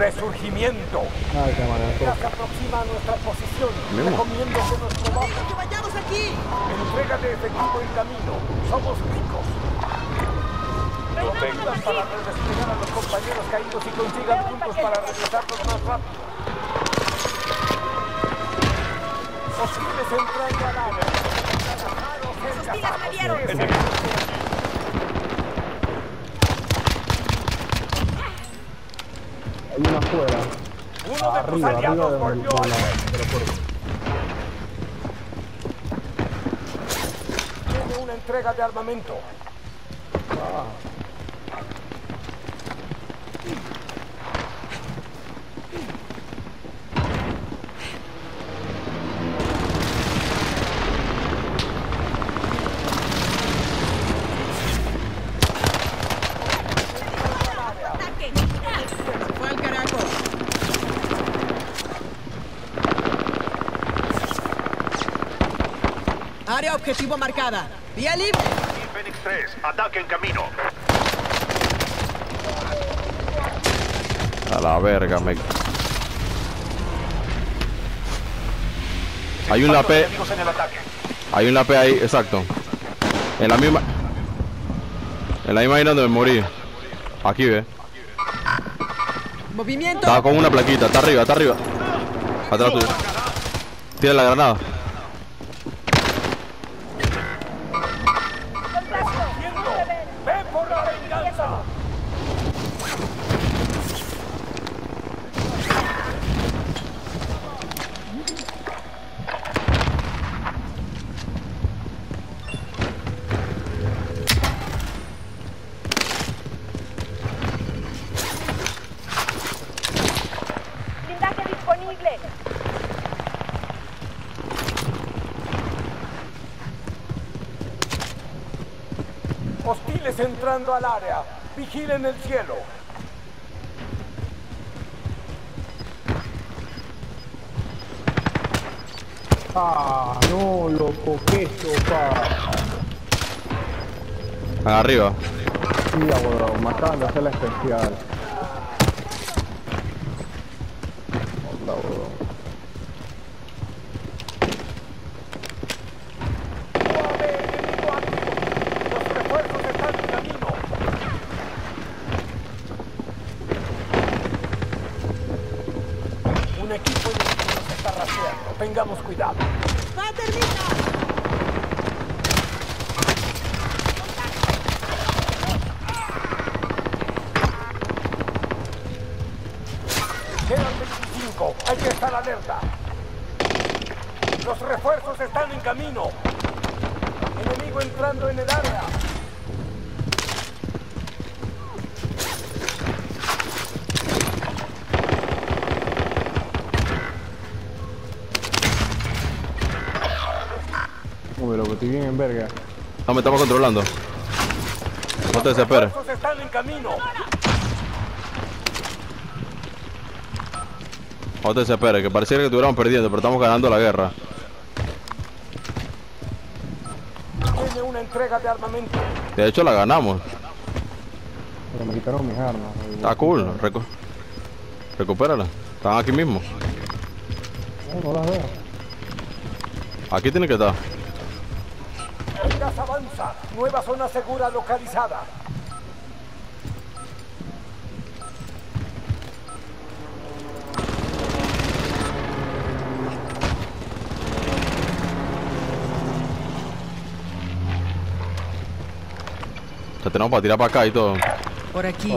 Resurgimiento. Ay, qué mala. Ya se aproxima a nuestra posición. Memo. Recomiendo que nos movamos. ¡Que vayamos aquí! Entrega de efectivo en camino. Somos ricos. Proteínas para redesplegar a los compañeros caídos y consigan puntos para regresarlos más rápido. Hostiles entrando al área. hostiles me vieron. Hay una afuera. Uno de tus Arriba, arriba aliados de, volvió de al la, frente. de la puerta. Tiene una entrega de armamento. ¡Ataque! Se fue al carajo. Área objetivo marcada. Vía libre. Phoenix 3, ataque en camino. A la verga, me. Hay un lapé, hay un lapé ahí, exacto. En la misma. En la misma isla donde me morí. Aquí ve. Movimiento. Estaba con una plaquita, está arriba, está arriba. Atrás tuyo. Tira la granada. Entrando al área. Vigilen el cielo. Ah, no, loco, qué sopa. Arriba. Sí, abuelo, me acaban de hacer la especial. Hola, abuelo. Suave, enemigo activo. Los refuerzos están en camino. Un equipo enemigo nos está rastreando. Tengamos cuidado. ¡Va a terminar! Quedan 25. Hay que estar alerta. Los refuerzos están en camino. Enemigo entrando en el área. Uy, loco, estoy bien en verga. No, me estamos controlando. No te desesperes. Están en camino. No te desesperes, que pareciera que estuviéramos perdiendo, pero estamos ganando la guerra. Tiene una entrega de armamento. De hecho, la ganamos. Pero me quitaron mis armas. Está cool. recu- Recupérala. Están aquí mismo. No, no las veo. Aquí tiene que estar. Gas avanza. Nueva zona segura localizada. Ya tenemos para tirar para acá y todo. Por aquí.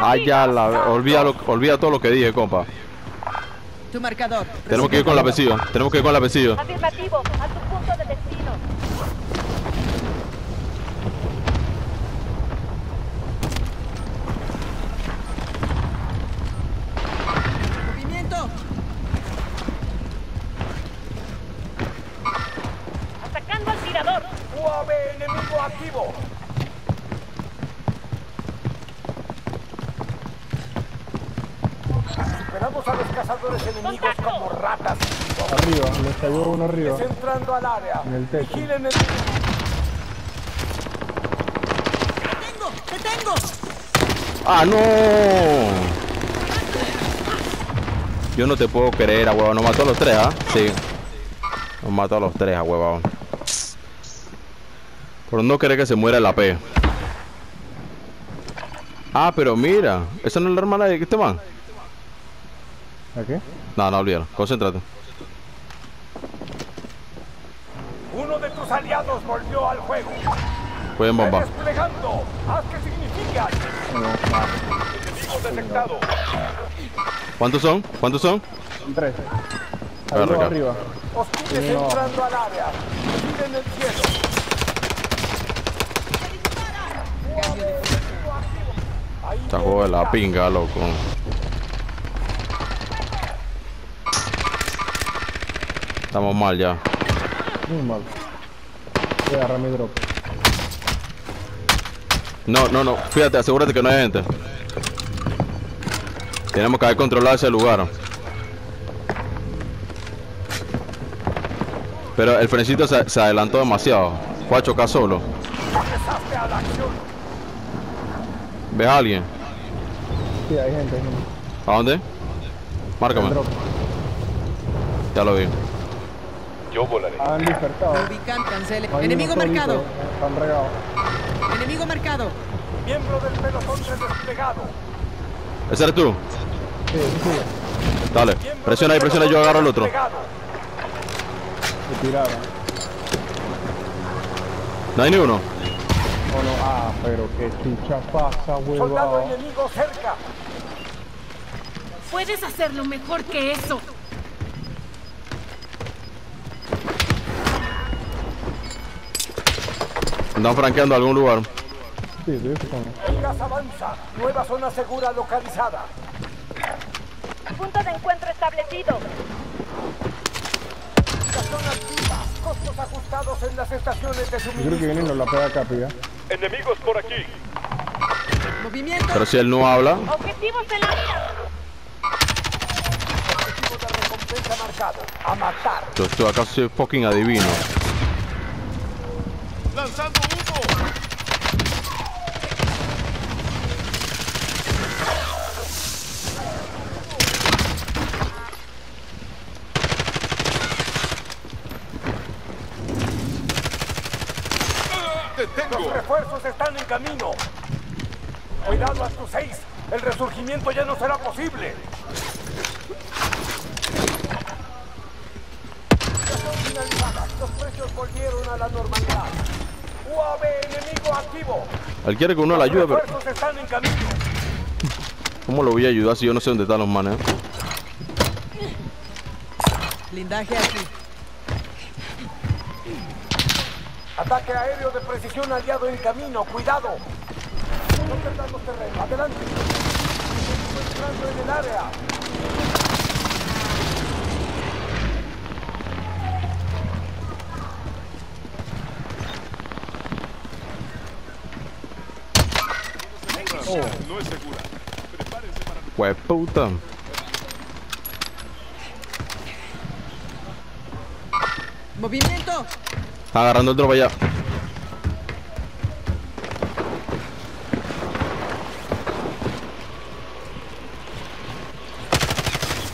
Ah, ya, la, olvida, lo- olvida todo lo que dije, compa. Tu marcador. Tenemos que ir con la vecina. Tenemos que ir con la vecina. Afirmativo. A tu enemigos como ratas. Arriba, les cayó uno arriba. Es entrando al área. En el techo. Vigilen el... ¡Detengo! ¡Detengo! ¡Ah, no! Yo no te puedo creer, a huevón. Nos mató a los tres, ¿ah? Sí. Nos mató a los tres, a huevón. Por no querer que se muera la P. Ah, pero mira. ¿Esa no es la hermana de este man? ¿A qué? No, no, olvídalo. Concéntrate. Uno de tus aliados volvió al juego. Pueden bomba. desplegando. Haz que significan. Enemigo detectado. ¿Cuántos son? ¿Cuántos son? Son tres. Ahí acá. arriba. Hostiles No. entrando al área. Miren el cielo. Ahí Sacó de la pinga, loco. Estamos mal ya. Muy mal. Voy a agarrar mi drop. No, no, no. Fíjate, asegúrate que no hay gente. Tenemos que haber controlado ese lugar. Pero el frencito se, se adelantó demasiado. Fue a chocar solo. ¿Ves a alguien? Sí, hay gente. hay gente. ¿A dónde? Márcame. Ya lo vi. Han despertado. Ubican, cancele. Hay Enemigo marcado. Están regados. Enemigo marcado. Miembro del pelotón desplegado. ¿Ese eres tú? Sí, sí, sí. Dale. Miembro Presiona ahí, presiona, yo agarro el otro. desplegado. Se tiraron. ¿No hay ni uno? Oh no, ah, pero qué chicha pasa, Soldado huevado. enemigo cerca. Puedes hacerlo mejor que eso. Andan franqueando algún lugar. Sí, sí, sí, gas avanza. Nueva zona segura localizada. Punto de encuentro establecido. Estación activa. Costos ajustados en las estaciones de Yo creo que suministro. vienen los la pega cápida. Enemigos por aquí. Movimiento. Pero si él no habla, Objetivos en la mira. Objetivo de recompensa marcado. A matar. yo, yo acaso soy fucking adivino. Lanzando refuerzos están en camino. Cuidado a tus seis. El resurgimiento ya no será posible. Los precios volvieron a la normalidad. UAV enemigo activo. Él quiere que uno le Los ayude, pero refuerzos están en camino. ¿cómo lo voy a ayudar si yo no sé dónde están los manes? Blindaje aquí. Ataque aéreo de precisión aliado en camino. Cuidado. No perdamos terreno. Adelante. Entrando en el área. No es segura. Prepárense para Pues puta. Movimiento. Está agarrando el drop allá.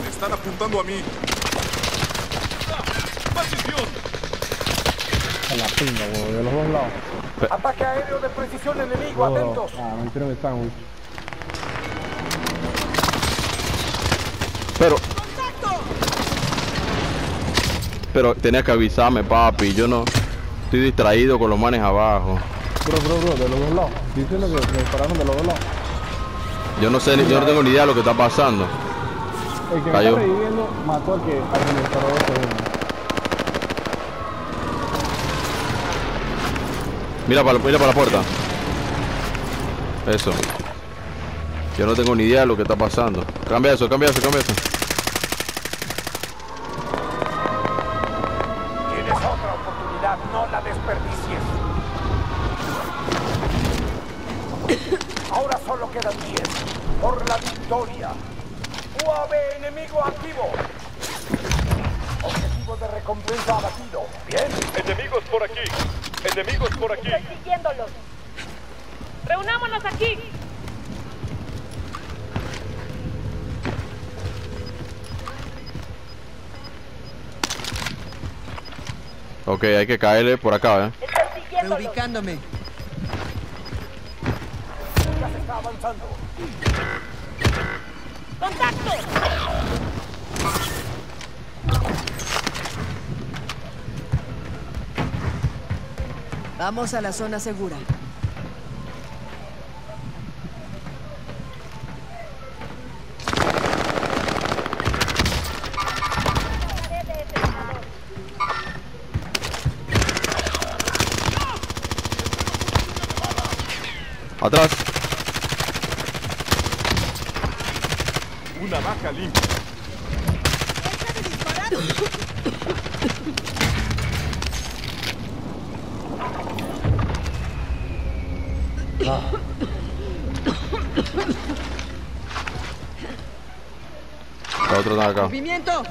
Me están apuntando a mí. ¡Posición! A la pinga, huevo, de los dos lados. Ataque aéreo de precisión enemigo. Todos. Atentos. Ah, me metieron el sándwich. Pero. Pero tenía que avisarme, papi. Yo no. Estoy distraído con los manes abajo. Bro, bro, bro, de los dos lados. Diciendo que me dispararon de los dos lados. Yo no sé, yo no tengo ni idea de lo que está pasando. El que Cayó. me está reviviendo mató al que, al que me disparó dos segundos. Mira para, mira para la puerta. Eso. Yo no tengo ni idea de lo que está pasando. Cambia eso, cambia eso, cambia eso. Ahora solo quedan 10. Por la victoria. UAV enemigo activo. Objetivo de recompensa abatido. Bien. Enemigos por aquí. Enemigos por aquí. Estoy siguiéndolos. Reunámonos aquí. Ok, hay que caerle por acá, ¿eh? Estoy Reubicándome. Está avanzando. ¡Contacto! Vamos a la zona segura. Atrás. Está acá. ¡Movimiento!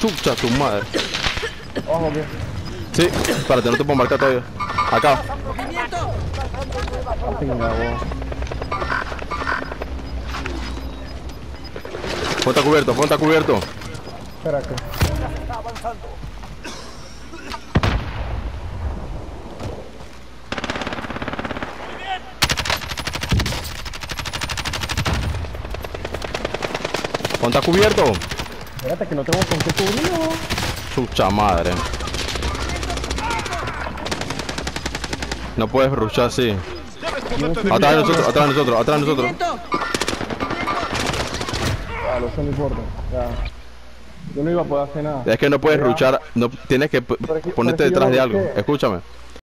Chucha tu madre. Ojo que. Sí, espérate, no te puedo marcar todavía. Acá. ¡Movimiento! Ponte a cubierto, ponte a cubierto. Espera que. Ya se está avanzando. A cubierto. Espérate que no tengo con qué cubrirlo. Chucha madre. No puedes rushar así. Atrás de nosotros, atrás de nosotros, atrás de nosotros. No importa. Ya. Yo no iba a poder hacer nada. Es que no puedes ruchar, no tienes que ponerte detrás de algo. Escúchame.